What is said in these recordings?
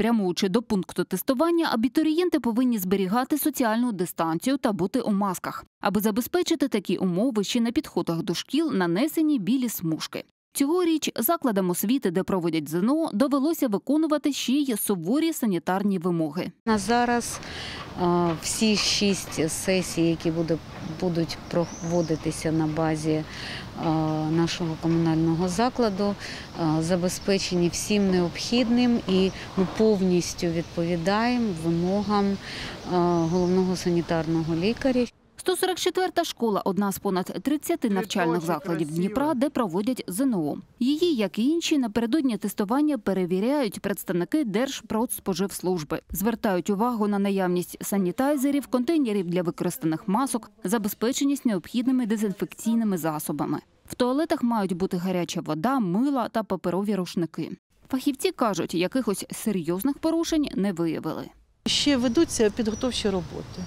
Прямуючи до пункту тестування, абітурієнти повинні зберігати соціальну дистанцію та бути у масках. Аби забезпечити такі умови, ще на підходах до шкіл нанесені білі смужки. Цьогоріч закладам освіти, де проводять ЗНО, довелося виконувати ще й суворі санітарні вимоги. На зараз е, всі шість сесій, які будуть проводитися на базі е, нашого комунального закладу, е, забезпечені всім необхідним і ми повністю відповідаємо вимогам головного санітарного лікаря. 144-та школа одна з понад 30 навчальних закладів Дніпра, де проводять ЗНО. Її, як і інші, напередодні тестування перевіряють представники Держпродспоживслужби. Звертають увагу на наявність санітайзерів, контейнерів для використаних масок, забезпеченість необхідними дезінфекційними засобами. В туалетах мають бути гаряча вода, мила та паперові рушники. Фахівці кажуть, якихось серйозних порушень не виявили. Ще ведуться підготовчі роботи.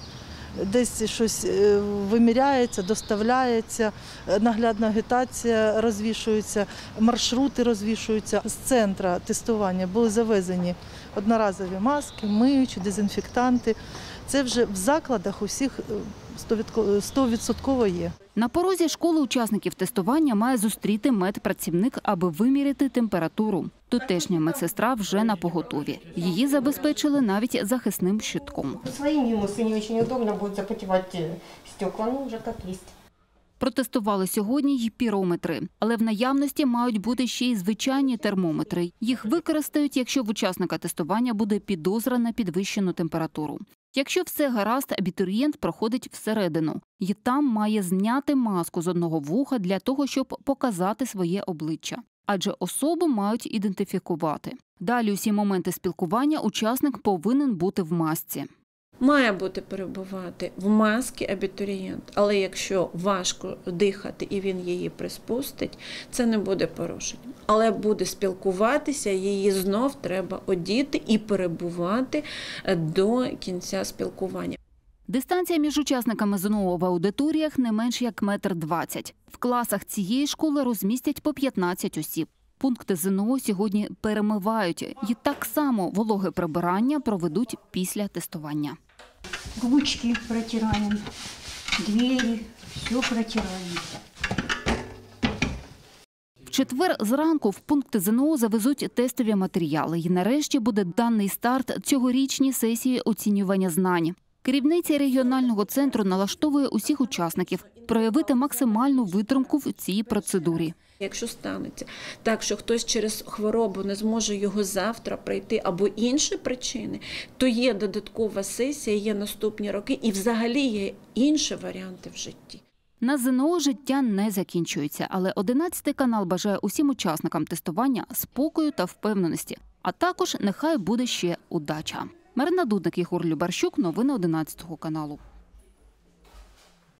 Десь щось е, виміряється, доставляється, е, наглядна агітація розвішується, маршрути розвішуються. З центра тестування були завезені одноразові маски, миючі, дезінфектанти. Це вже в закладах усіх е, 100% є. На порозі школи учасників тестування має зустріти медпрацівник, аби виміряти температуру. Тутешня медсестра вже на поготові. Її забезпечили навіть захисним щитком. Свои минусы не очень удобно будет запотевать э, стекла, ну уже как есть. Протестували сьогодні й пірометри, але в наявності мають бути ще й звичайні термометри. Їх використають, якщо в учасника тестування буде підозра на підвищену температуру. Якщо все гаразд, абітурієнт проходить всередину і там має зняти маску з одного вуха для того, щоб показати своє обличчя. Адже особу мають ідентифікувати. Далі усі моменти спілкування учасник повинен бути в масці. Має бути перебувати в масці абітурієнт, але якщо важко дихати і він її приспустить, це не буде порушенням. Але буде спілкуватися, її знов треба одіти і перебувати до кінця спілкування. Дистанція між учасниками ЗНО в аудиторіях не менш як метр двадцять. В класах цієї школи розмістять по 15 осіб. Пункти ЗНО сьогодні перемивають і так само вологе прибирання проведуть після тестування. Ручки протираем, двери, все протираем. В четвер зранку в пункти ЗНО завезуть тестові матеріали. І нарешті буде даний старт цьогорічній сесії оцінювання знань. Керівниця регіонального центру налаштовує усіх учасників проявити максимальну витримку в цій процедурі. Якщо станеться так, що хтось через хворобу не зможе його завтра пройти або інші причини, то є додаткова сесія, є наступні роки, і взагалі є інші варіанти в житті. На ЗНО життя не закінчується, але 11 канал бажає усім учасникам тестування спокою та впевненості. А також нехай буде ще удача. Марина Дудник, Ігор Любарщук, новини 11 каналу.